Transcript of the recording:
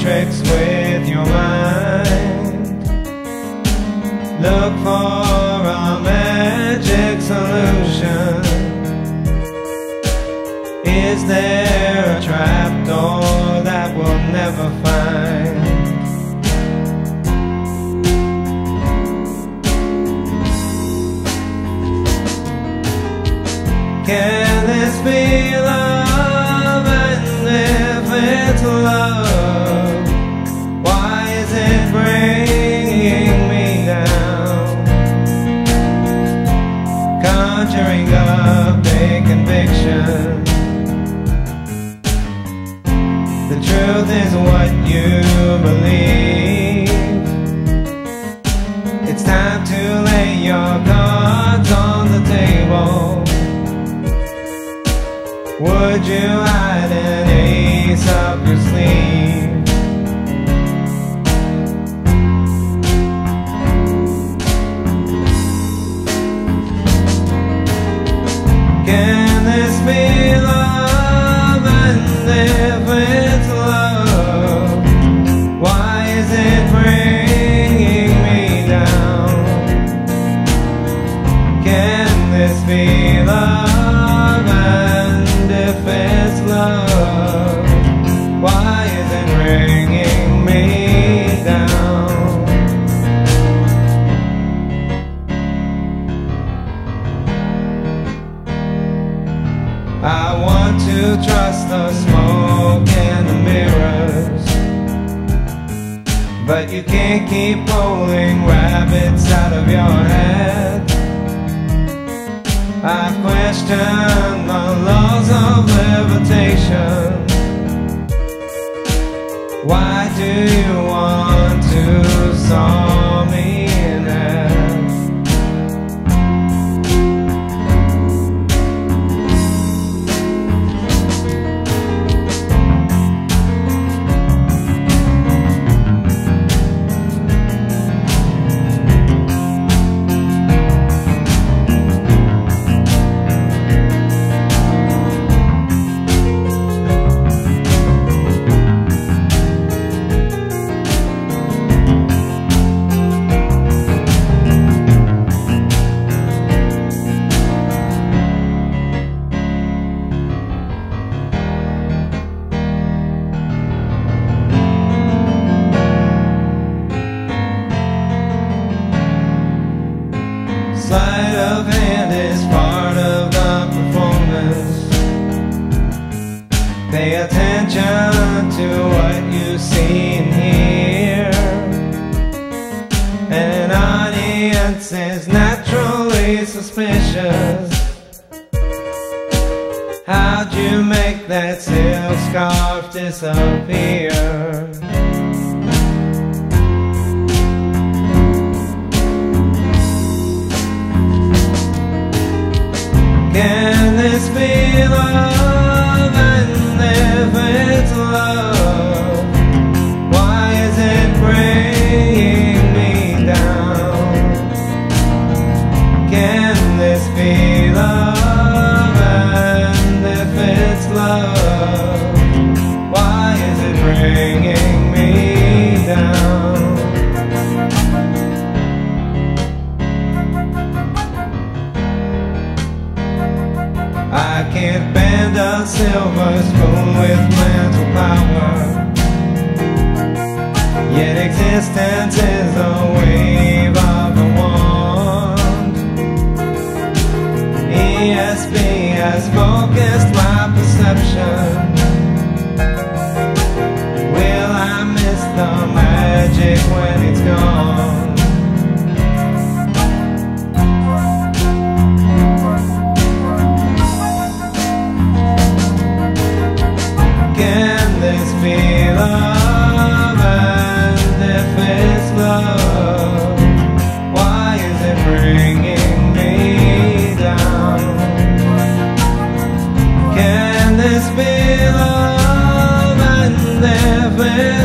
Tricks with your mind. Look for a magic solution. Is there a trap door that we'll never find? Can this be truth is what you believe. It's time to lay your cards on the table. Would you hide an ace up your sleeve? To trust the smoke and the mirrors. But you can't keep pulling rabbits out of your head. I question the laws of levitation. Audience is naturally suspicious. How'd you make that silk scarf disappear? Silver spoon with mental power. Yet existence is a wave of a wand. ESP has focused my perception. Will I miss the magic when open